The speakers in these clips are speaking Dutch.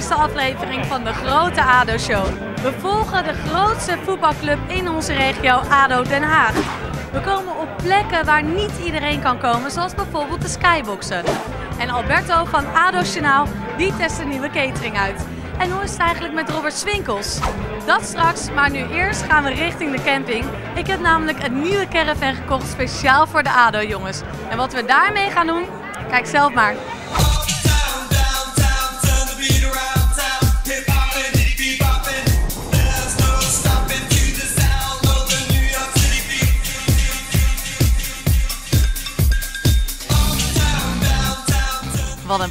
de allereerste aflevering van de Grote ADO Show. We volgen de grootste voetbalclub in onze regio, ADO Den Haag. We komen op plekken waar niet iedereen kan komen, zoals bijvoorbeeld de skyboxen. En Alberto van ADO Journaal, die test een nieuwe catering uit. En hoe is het eigenlijk met Robert Swinkels? Dat straks, maar nu eerst gaan we richting de camping. Ik heb namelijk een nieuwe caravan gekocht, speciaal voor de ADO jongens. En wat we daarmee gaan doen, kijk zelf maar.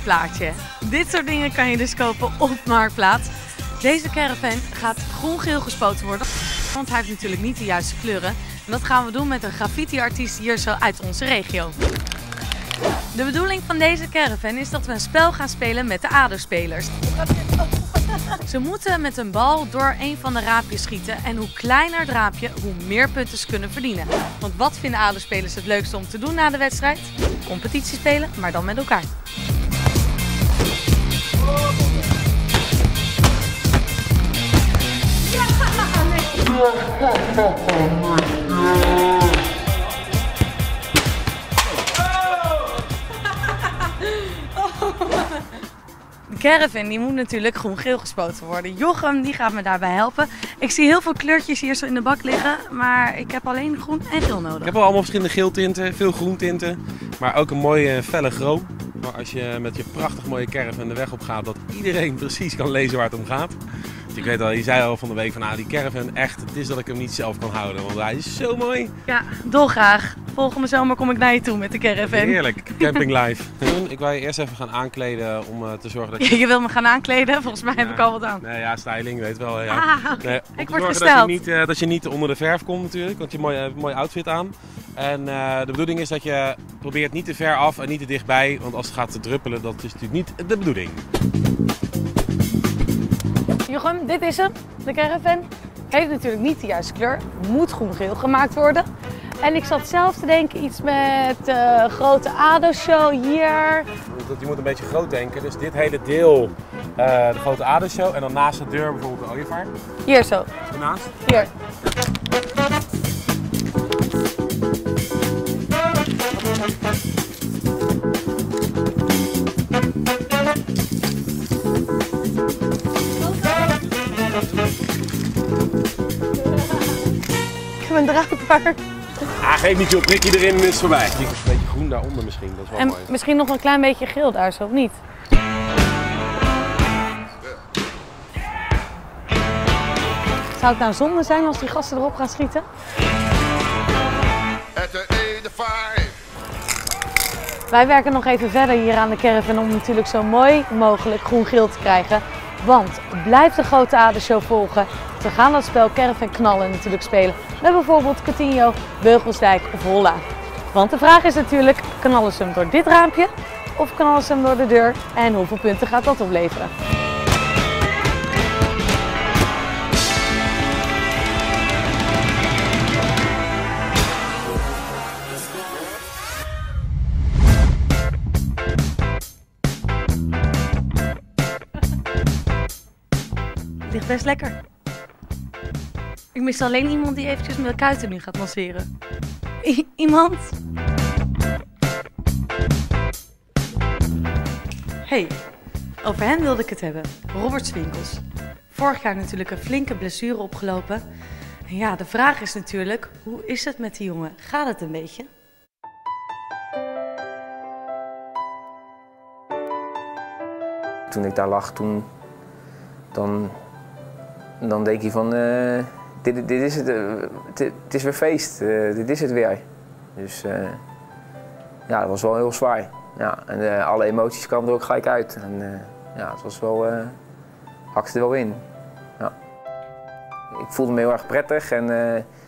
Plaatje. Dit soort dingen kan je dus kopen op Marktplaats. Deze caravan gaat groen-geel gespoten worden. Want hij heeft natuurlijk niet de juiste kleuren. En dat gaan we doen met een graffiti-artiest hier zo uit onze regio. De bedoeling van deze caravan is dat we een spel gaan spelen met de ADO-spelers. Ze moeten met een bal door een van de raapjes schieten. En hoe kleiner het raapje, hoe meer punten ze kunnen verdienen. Want wat vinden ADO-spelers het leukste om te doen na de wedstrijd? Competitie spelen, maar dan met elkaar. De caravan die moet natuurlijk groen-geel gespoten worden. Jochem die gaat me daarbij helpen. Ik zie heel veel kleurtjes hier zo in de bak liggen, maar ik heb alleen groen en geel nodig. Ik heb wel allemaal verschillende geeltinten, veel groentinten, maar ook een mooie felle groen. Maar als je met je prachtig mooie caravan de weg op gaat, dat iedereen precies kan lezen waar het om gaat. Ik weet al, je zei al van de week van, ah, die caravan, echt, het is dat ik hem niet zelf kan houden, want hij is zo mooi. Ja, dolgraag. Volgende zomer kom ik naar je toe met de caravan. Heerlijk, camping life. Ik wil je eerst even gaan aankleden om eh, te zorgen dat je... Je wil me gaan aankleden? Volgens mij heb ik al wat aan. Nee, ja, styling, weet wel. Ja. Ah. Nee, Ik word gesteld. Dat je, niet, eh, dat je niet onder de verf komt natuurlijk, want je hebt een mooi, mooi outfit aan. En eh, de bedoeling is dat je probeert niet te ver af en niet te dichtbij, want als het gaat te druppelen, dat is natuurlijk niet de bedoeling. Jochem, dit is hem. De caravan heeft natuurlijk niet de juiste kleur. Moet groen-geel gemaakt worden. En ik zat zelf te denken, iets met de grote ADO-show hier. Je moet een beetje groot denken, dus dit hele deel, eh, de grote adershow en dan naast de deur bijvoorbeeld de ooievaar. Hier zo, Daarnaast. hier. Draadbaar. Ah, geef niet prik je erin en is het voorbij. Een beetje groen daaronder misschien, dat is wel En mooi. misschien nog een klein beetje geel daar zo, of niet? Zou het nou zonde zijn als die gasten erop gaan schieten? At the 85. Wij werken nog even verder hier aan de caravan om natuurlijk zo mooi mogelijk groen-geel te krijgen. Want blijf de grote adershow volgen. We gaan dat spel caravan knallen natuurlijk spelen. Met bijvoorbeeld Coutinho, Beugelsdijk of Holla. Want de vraag is natuurlijk, knallen ze hem door dit raampje of knallen ze hem door de deur? En hoeveel punten gaat dat opleveren? Ligt best lekker. Ik mis alleen iemand die eventjes mijn kuiten nu gaat masseren. I- iemand? Hey, over hem wilde ik het hebben. Robert Swinkels. Vorig jaar natuurlijk een flinke blessure opgelopen. En ja, de vraag is natuurlijk, hoe is het met die jongen? Gaat het een beetje? Toen ik daar lag, toen, dan, dan denk je van, eh, dit, dit is het, eh, het, is weer feest, eh, dit is het weer. Dus eh, ja, dat was wel heel zwaar. Ja, en alle emoties kwamen er ook gelijk uit. En ja, het was wel, hakte er wel in. Ja. Ik voelde me heel erg prettig en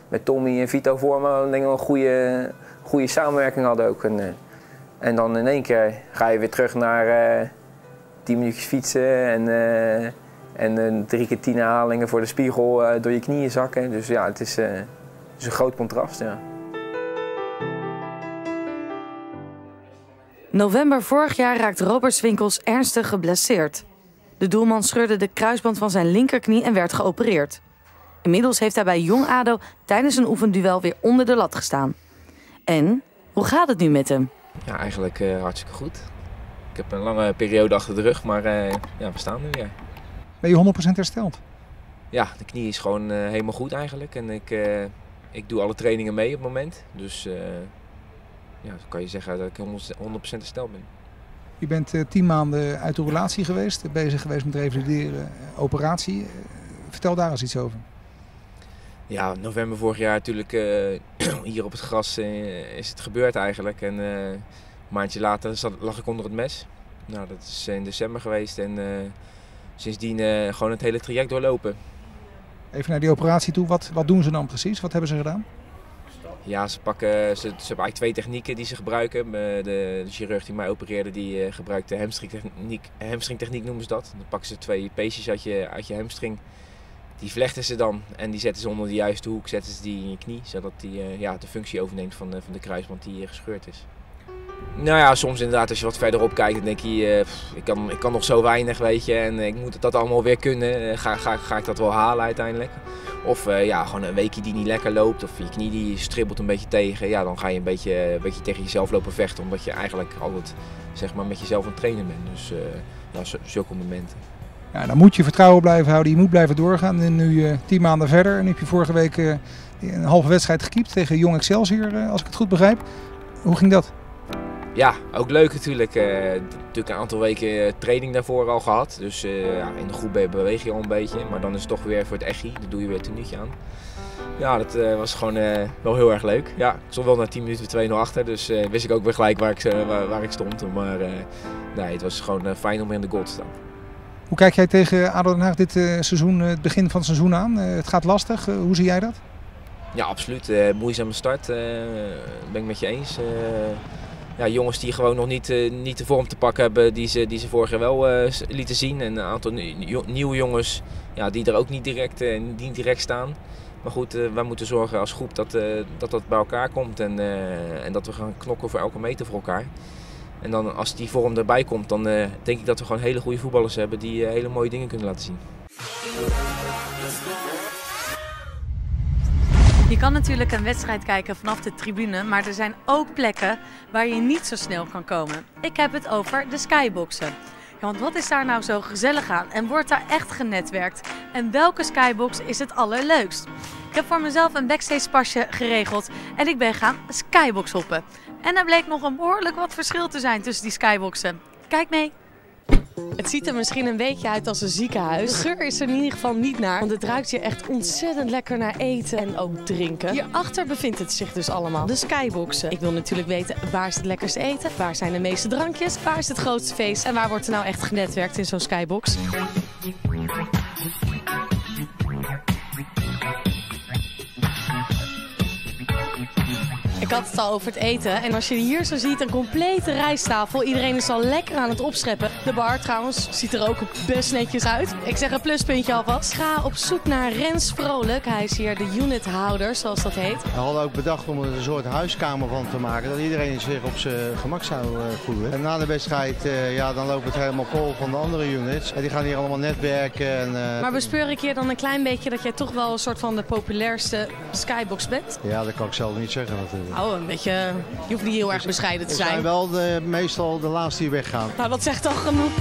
met Tommy en Vito voor me, denk wel een goede, goede samenwerking hadden ook. En, en dan in één keer ga je weer terug naar... eh, 10 minuutjes fietsen en, En eh, drie keer tien herhalingen voor de spiegel eh, door je knieën zakken. Dus ja, het is, eh, het is een groot contrast. Ja. November vorig jaar raakt Robert Swinkels ernstig geblesseerd. De doelman scheurde de kruisband van zijn linkerknie en werd geopereerd. Inmiddels heeft hij bij Jong ADO tijdens een oefenduel weer onder de lat gestaan. En, hoe gaat het nu met hem? Ja, eigenlijk eh, hartstikke goed. Ik heb een lange periode achter de rug, maar eh, ja, we staan er weer. Ben je 100% hersteld? Ja, de knie is gewoon eh, helemaal goed eigenlijk. En ik, eh, ik doe alle trainingen mee op het moment. Dus eh, ja, dan kan je zeggen dat ik 100% 100% hersteld ben. Je bent tien maanden uit de relatie geweest, bezig geweest met revalideren, operatie. Vertel daar eens iets over. Ja, november vorig jaar natuurlijk hier op het gras is het gebeurd eigenlijk. En een maandje later zat, lag ik onder het mes. Nou, dat is in december geweest en sindsdien eh, gewoon het hele traject doorlopen. Even naar die operatie toe. Wat, wat doen ze dan precies? Wat hebben ze gedaan? Ja, ze, pakken, ze, ze hebben eigenlijk twee technieken die ze gebruiken. Eh, De, de chirurg die mij opereerde, die eh, gebruikt de hamstringtechniek, hamstringtechniek noemen ze dat. Dan pakken ze twee peesjes uit je, uit je hamstring. Die vlechten ze dan en die zetten ze onder de juiste hoek, zetten ze die in je knie. Zodat die ja, de functie overneemt van, van de kruisband die gescheurd is. Nou ja, soms inderdaad als je wat verderop kijkt, dan denk je, eh, ik, kan, ik kan nog zo weinig, weet je. En ik moet dat allemaal weer kunnen. Eh, Ga, ga, ga ik dat wel halen uiteindelijk? Of eh, ja, gewoon een weekje die niet lekker loopt of je knie die stribbelt een beetje tegen. Ja, dan ga je een beetje, beetje tegen jezelf lopen vechten. Omdat je eigenlijk altijd zeg maar, met jezelf aan het trainen bent. Dus eh, ja, zulke momenten. Ja, dan moet je vertrouwen blijven houden. Je moet blijven doorgaan. En nu eh, tien maanden verder. En heb je vorige week een halve wedstrijd gekiept tegen Jong Excelsior, als ik het goed begrijp. Hoe ging dat? Ja, ook leuk natuurlijk. Eh, natuurlijk een aantal weken eh, training daarvoor al gehad. Dus eh, ja, in de groep be- beweeg je al een beetje. Maar dan is het toch weer voor het echi. Dan doe je weer een tenuutje aan. Ja, dat was gewoon wel heel erg leuk. Ja, ik stond wel na 10 minuten 2-0 achter. Dus wist ik ook weer gelijk waar ik, waar, waar ik stond. Maar nee, het was gewoon fijn om weer in de goal te staan. Hoe kijk jij tegen ADO Den Haag dit seizoen, het begin van het seizoen aan? Het gaat lastig. Hoe zie jij dat? Ja, absoluut. Moeizame start. ben ik met je eens. Ja, jongens die gewoon nog niet, eh, niet de vorm te pakken hebben die ze, die ze vorig jaar wel eh, lieten zien. En een aantal nieuwe jongens ja, die er ook niet direct, eh, niet direct staan. Maar goed, wij moeten zorgen als groep dat, dat dat bij elkaar komt. En, en dat we gaan knokken voor elke meter voor elkaar. En dan als die vorm erbij komt, dan denk ik dat we gewoon hele goede voetballers hebben die hele mooie dingen kunnen laten zien. Je kan natuurlijk een wedstrijd kijken vanaf de tribune, maar er zijn ook plekken waar je niet zo snel kan komen. Ik heb het over de skyboxen. Ja, want wat is daar nou zo gezellig aan en wordt daar echt genetwerkt? En welke skybox is het allerleukst? Ik heb voor mezelf een backstage pasje geregeld en ik ben gaan skybox hoppen. En er bleek nog een behoorlijk wat verschil te zijn tussen die skyboxen. Kijk mee! Het ziet er misschien een beetje uit als een ziekenhuis. De geur is er in ieder geval niet naar. Want het ruikt hier echt ontzettend lekker naar eten en ook drinken. Hierachter bevindt het zich dus allemaal. De skyboxen. Ik wil natuurlijk weten waar is het lekkerste eten? Waar zijn de meeste drankjes? Waar is het grootste feest? En waar wordt er nou echt genetwerkt in zo'n skybox? Ik had het al over het eten. En als je hier zo ziet, een complete rijsttafel. Iedereen is al lekker aan het opscheppen. De bar trouwens ziet er ook best netjes uit. Ik zeg een pluspuntje alvast. Ga op zoek naar Rens Vrolijk. Hij is hier de unithouder, zoals dat heet. We hadden ook bedacht om er een soort huiskamer van te maken. Dat iedereen zich op zijn gemak zou eh, voelen. En na de wedstrijd, eh, ja, dan loopt het helemaal vol van de andere units. En die gaan hier allemaal netwerken. En, eh, Maar bespeur ik hier dan een klein beetje dat jij toch wel een soort van de populairste skybox bent? Ja, dat kan ik zelf niet zeggen natuurlijk. Oh, een beetje... Je hoeft niet heel erg bescheiden te zijn zijn. wel de, meestal de laatste die weggaan. Nou, dat zegt al genoeg.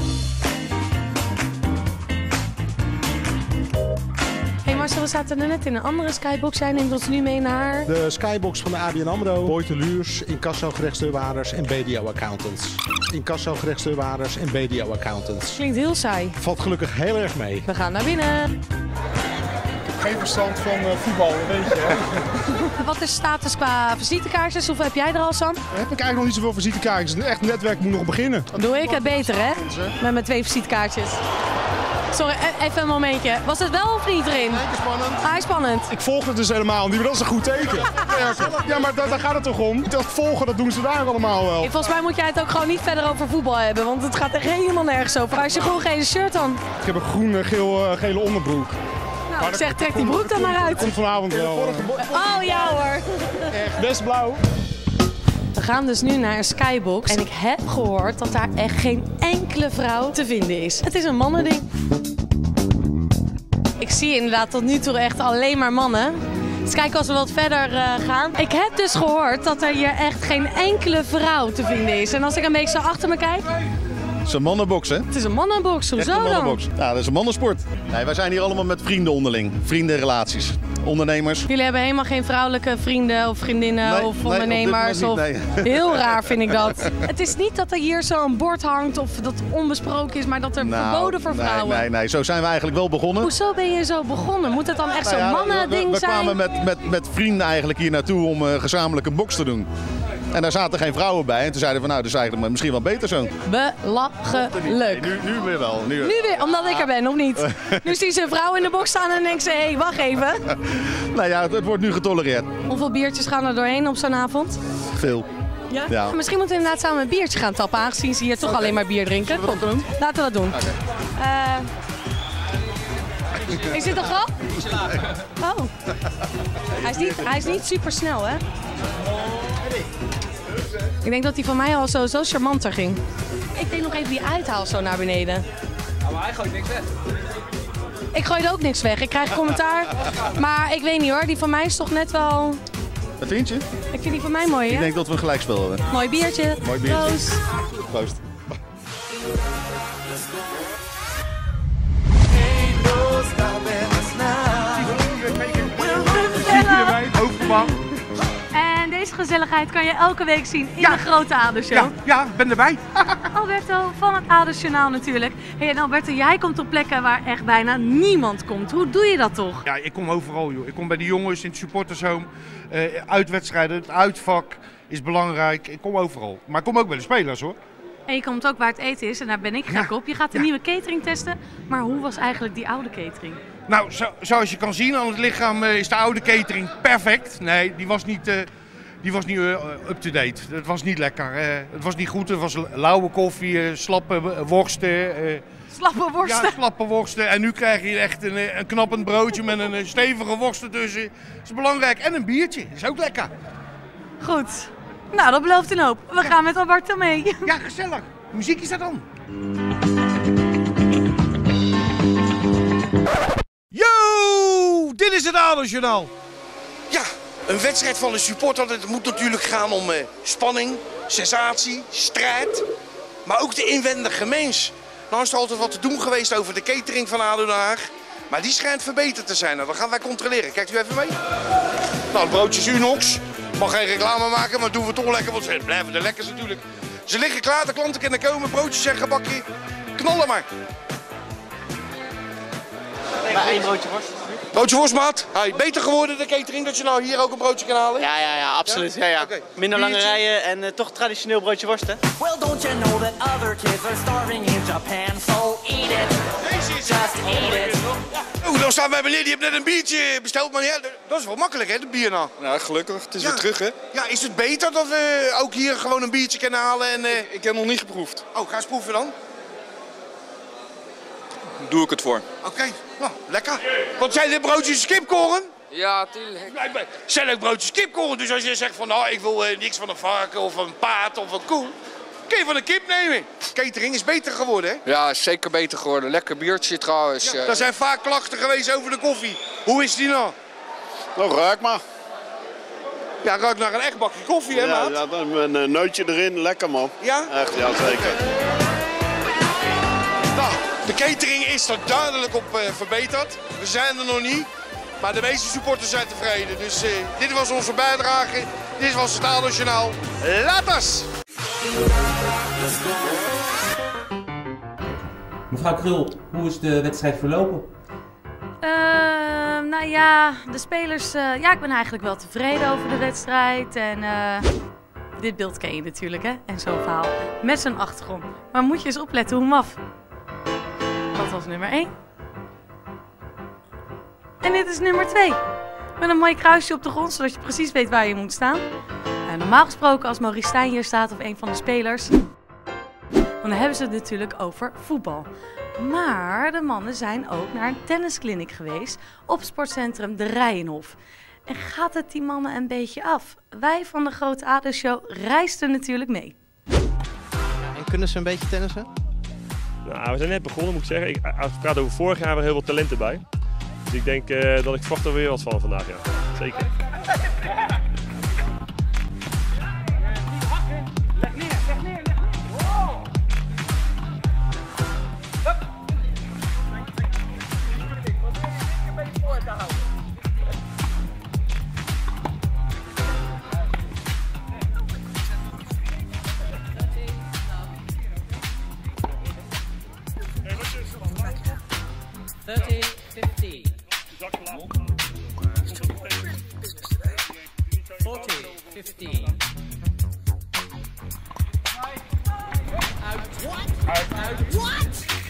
Hey Marcel, we zaten er net in een andere skybox. Jij neemt ons nu mee naar... De skybox van de ABN AMRO, Boyteluurs, Incasso gerechtsdeurwaarders en BDO accountants. Incasso gerechtsdeurwaarders en BDO accountants. Klinkt heel saai. Valt gelukkig heel erg mee. We gaan naar binnen. Geen verstand van eh, voetbal, weet je. Hè? Wat is status qua visitekaartjes? Hoeveel heb jij er al, Sam? Heb ik eigenlijk nog niet zoveel visitekaartjes. Een echt netwerk moet nog beginnen. Doe ik het beter, hè? Met mijn twee visitekaartjes. Sorry, e- even een momentje. Was het wel of niet erin? spannend. Ah, spannend. Ik volg het dus helemaal niet, maar dat is een goed teken. Ja, maar daar, daar gaat het toch om? Dat volgen, dat doen ze daar allemaal wel. Volgens mij moet jij het ook gewoon niet verder over voetbal hebben, want het gaat echt helemaal nergens over. Als je gewoon geen shirt dan. Ik heb een groene, geel, eh, gele onderbroek. Nou, ik zeg, trek die broek dan maar uit. Komt vanavond wel. Oh ja hoor. Echt, best blauw. We gaan dus nu naar een skybox en ik heb gehoord dat daar echt geen enkele vrouw te vinden is. Het is een mannending. Ik zie inderdaad tot nu toe echt alleen maar mannen. Dus kijken als we wat verder eh, gaan. Ik heb dus gehoord dat er hier echt geen enkele vrouw te vinden is. En als ik een beetje zo achter me kijk, is een mannenbox, hè? het is een mannenbox. Echt Hoezo een dan? mannenbox. Ja, dat is een mannensport. Nee, wij zijn hier allemaal met vrienden onderling. Vriendenrelaties. Ondernemers. Jullie hebben helemaal geen vrouwelijke vrienden of vriendinnen Nee, of nee, op dit ondernemers. moment of... niet, nee. Heel raar vind ik dat. Het is niet dat er hier zo'n bord hangt of dat onbesproken is, maar dat er Nou, verboden voor nee, vrouwen. Nee, nee, zo zijn we eigenlijk wel begonnen. Hoezo ben je zo begonnen? Moet het dan echt Nou ja, zo'n mannending we, we zijn? kwamen met, met, met vrienden eigenlijk hier naartoe om eh, gezamenlijk een box te doen. En daar zaten geen vrouwen bij. En toen zeiden we, nou, dat is eigenlijk misschien wel beter zo. Belachelijk. Nu, nu weer wel. Nu, Nu weer, omdat ik er ben, of niet? Nu ziet ze een vrouw in de box staan en denkt ze, hé, hey, wacht even. Nou ja, het, het wordt nu getolereerd. Hoeveel biertjes gaan er doorheen op zo'n avond? Veel. Ja? Ja. Misschien moeten we inderdaad samen een biertje gaan tappen, aangezien ze hier toch alleen maar bier drinken. Kom, laten we dat doen. Eh, is dit een grap? Oh. Hij is niet, hij is niet super snel, hè? Ik denk dat hij van mij al zo, zo charmanter ging. Ik denk nog even die uithaal zo naar beneden. maar hij gooit niks weg. Ik gooi er ook niks weg. Ik krijg commentaar. Maar ik weet niet hoor, die van mij is toch net wel... Wat vind je? Ik vind die van mij mooi, Ik hè? denk dat we een gelijkspel hebben. Mooi biertje. Mooi biertje. Proost. Proost. Gezelligheid kan je elke week zien in de grote Adershow. Ja, ja, ik ben erbij. Alberto van het Adersjournaal natuurlijk. Hey, en Alberto, jij komt op plekken waar echt bijna niemand komt. Hoe doe je dat toch? Ja, ik kom overal, joh. Ik kom bij de jongens in het supportershome, eh uitwedstrijden, het uitvak is belangrijk. Ik kom overal. Maar ik kom ook bij de spelers, hoor. En je komt ook waar het eten is en daar ben ik gek op. Je gaat de nieuwe catering testen. Maar hoe was eigenlijk die oude catering? Nou, zo, zoals je kan zien aan het lichaam eh, is de oude catering perfect. Nee, die was niet, eh, die was niet eh, up-to-date. Het was niet lekker. het was niet goed. Het was lauwe koffie, eh, slappe eh, worsten. Slappe worsten. Ja, slappe worsten. En nu krijg je echt een, een knappend broodje met een stevige worst ertussen. Dat is belangrijk. En een biertje. Dat is ook lekker. Goed. Nou, dat belooft een hoop. We gaan met Alberto mee. Ja, gezellig. Muziek is dat dan. Yo, dit is het Adersjournaal. Een wedstrijd van een supporter. Het moet natuurlijk gaan om eh, spanning, sensatie, strijd. Maar ook de inwendige mens. Nou is er altijd wat te doen geweest over de catering van Haag. Maar die schijnt verbeterd te zijn. Nou, dat gaan wij controleren. Kijkt u even mee. Nou, het broodje is Unox. Mag geen reclame maken, maar doen we toch lekker. Want ze blijven de lekkers natuurlijk. Ze liggen klaar, de klanten kunnen komen. Broodjes en gebakje. Knallen maar. Maar één broodje worst. Broodje worstmaat. Hey, beter geworden de catering dat je nou hier ook een broodje kan halen? Ja, ja, ja, absoluut. Ja, ja. Minder lange rijen en eh, toch traditioneel broodje worst, hè? Well, don't you know that other kids are starving in Japan? So eat it. Just eat it. Oeh, dan staan wij beneden. Je hebt net een biertje besteld, maar ja, dat is wel makkelijk hè, de bier nou. Ja, gelukkig. Het is Ja. weer terug, hè? Ja, is het beter dat we ook hier gewoon een biertje kunnen halen? En, ik, ik heb nog niet geproefd. Oh, ga eens proeven dan. Doe ik het voor. Oké, nou, lekker. Wat zijn dit broodjes kipkoren? Ja, tuurlijk. Zijn ook broodjes kipkoren. Dus als je zegt van, nou, ik wil eh, niks van een varken of een paard of een koe. Kun je van een kip nemen. Catering is beter geworden, hè? Ja, is zeker beter geworden. Lekker biertje trouwens. eh. Er zijn vaak klachten geweest over de koffie. Hoe is die nou? Nou, ruik maar. Ja, ruikt naar een echt bakje koffie, hè, ja, maat? ja, dan een eh, neutje erin. Lekker, man. Ja? Echt, ja, zeker. De catering is er duidelijk op eh, verbeterd. We zijn er nog niet. Maar de meeste supporters zijn tevreden. Dus eh, dit was onze bijdrage. Dit was het Adeljournaal. Laters! Mevrouw Krul, hoe is de wedstrijd verlopen? Ehm, nou ja, de spelers. eh, ja, ik ben eigenlijk wel tevreden over de wedstrijd. En eh, dit beeld ken je natuurlijk, hè? En zo'n verhaal. Met zijn achtergrond. Maar moet je eens opletten hoe maf. Dat was nummer 1. En dit is nummer 2. Met een mooi kruisje op de grond, zodat je precies weet waar je moet staan. En normaal gesproken, als Maurice Stijn hier staat of een van de spelers, dan hebben ze het natuurlijk over voetbal. Maar de mannen zijn ook naar een tenniskliniek geweest op sportcentrum De Rijenhof. En gaat het die mannen een beetje af? Wij van de Grote ADO Show reisden natuurlijk mee. En kunnen ze een beetje tennissen? Nou, we zijn net begonnen, moet ik zeggen. Ik, als het gaat over vorig jaar, er heel veel talenten bij. Dus ik denk eh, dat ik verwacht er weer wat van vandaag, ja. Zeker.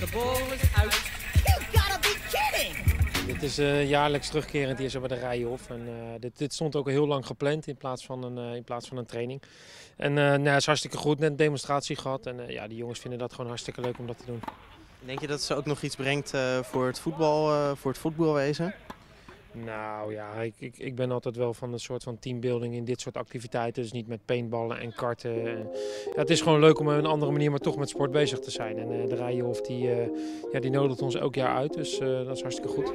The ball is out. You gotta be kidding! Dit is eh, jaarlijks terugkerend hier zo bij de Rijenhof. En, eh, dit, dit stond ook al heel lang gepland in plaats van een, eh, in plaats van een training. En eh nou, het is hartstikke goed, net een demonstratie gehad. En eh, ja, die jongens vinden dat gewoon hartstikke leuk om dat te doen. Denk je dat ze ook nog iets brengt eh, voor, het voetbal, eh, voor het voetbalwezen? Nou ja, ik, ik, ik ben altijd wel van een soort van teambuilding in dit soort activiteiten. Dus niet met paintballen en karten. Het is gewoon leuk om op een andere manier, maar toch met sport bezig te zijn. En eh, de Rijenhof die, eh, ja, die nodigt ons elk jaar uit, dus eh, dat is hartstikke goed.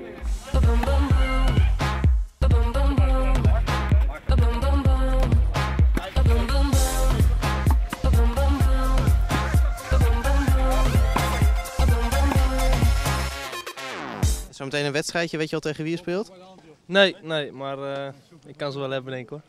Zometeen een wedstrijdje, weet je al tegen wie je speelt? Nee, nee, maar eh, ik kan ze wel hebben, denk ik hoor.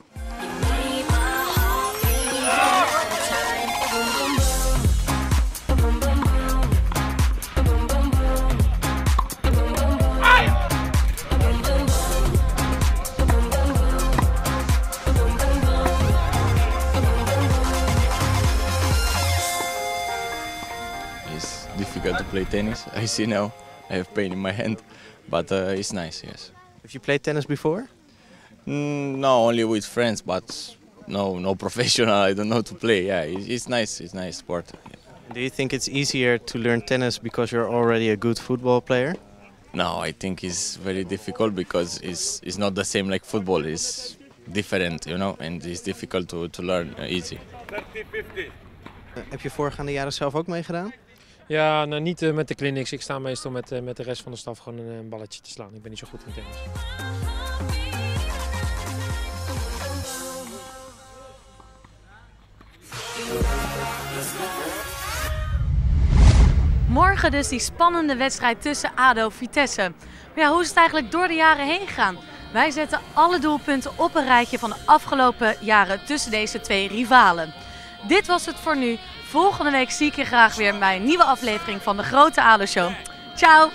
It's difficult to play tennis. I see now I have pain in my hand, but uh, it's nice, yes. Have you played tennis before? Mm, no, only with friends, but no, no professional. I don't know to play. Yeah, it's, it's nice. It's nice sport. Do you think it's easier to learn tennis because you're already a good football player? No, I think it's very difficult because it's it's not the same like football. It's different, you know, and it's difficult to, to learn uh, easy. Eh, heb je voorgaande jaren zelf ook meegedaan? Ja, nou niet eh, met de clinics. Ik sta meestal met, eh, met de rest van de staf gewoon een, een balletje te slaan. Ik ben niet zo goed in tennis. Morgen dus die spannende wedstrijd tussen ADO Vitesse. Maar ja, hoe is het eigenlijk door de jaren heen gegaan? Wij zetten alle doelpunten op een rijtje van de afgelopen jaren tussen deze twee rivalen. Dit was het voor nu. Volgende week zie ik je graag weer bij een nieuwe aflevering van de Grote ADO Show. Ciao!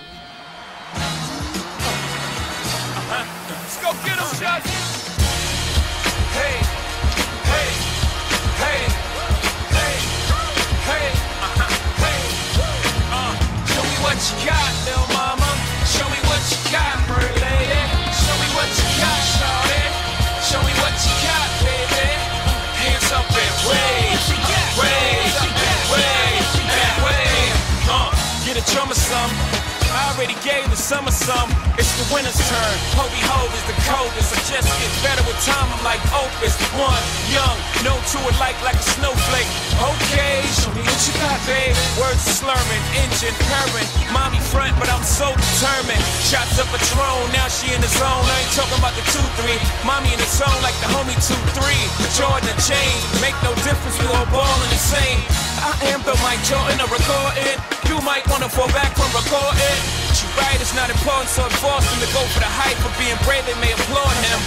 Summer some. It's the winter's turn. Ho is the coldest. I just get better with time. I'm like Opus. One, young, no to it like like a snowflake. Okay, show me what you got, babe. Words slurring, engine purring. Mommy front, but I'm so determined. Shots up a drone, now she in the zone. I ain't talking about the 2-3. Mommy in the zone like the homie 2-3. Jordan and chain, make no difference. We all ballin' the same. I am the Mike Jordan to record it. You might wanna fall back from recording. But you right, it's not important, so it forced him to go for the hype. For being brave, they may applaud him.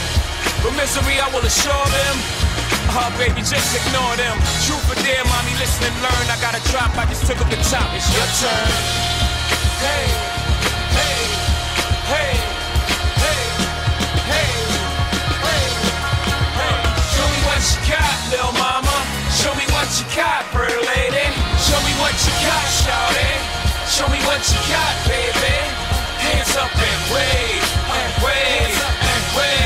But misery, I will assure them. Oh, baby, just ignore them. Truth or dare, mommy, listen and learn. I got a drop, I just took up the top. It's your turn. Hey, hey, hey, hey, hey, hey, hey. Show me what you got, little mama. Show me what you got, pretty lady. Show me what you got, shawty. Show me what you got, baby. Hands up and wave, and wave, and wave,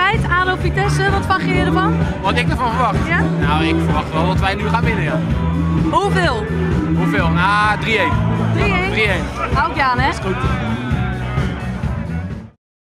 wedstrijd, ADO Vitesse, wat verwacht je ervan? Wat ik ervan verwacht? Ja? Nou, ik verwacht wel dat wij nu gaan winnen, ja. Hoeveel? Hoeveel? Nou, 3-1. 3-1? 3-1. Hou ik je aan, hè? Is goed.